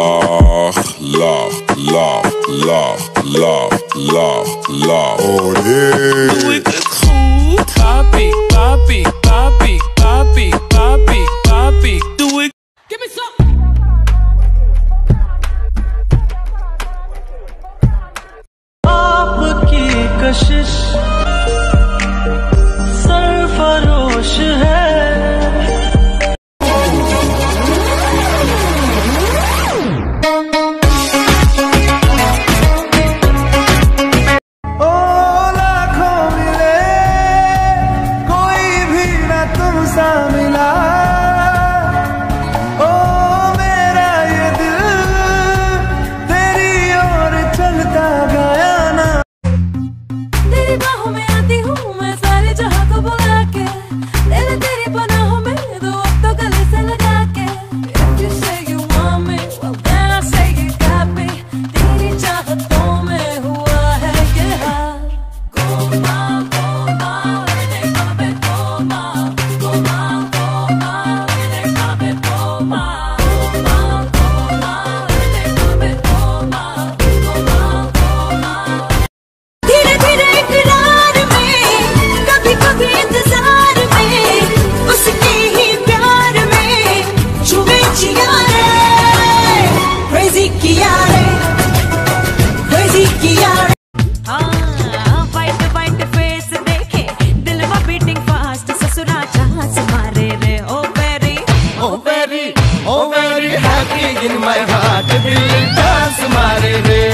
lach, lach, lach, lach, lach, lach, lach. Oh nee. Doe ik het goed? Papi, papi, papi, papi, papi, papi. Doe ik... Give me some... आपकी कशिश सरफरोश है besame. my heart will dance, my way.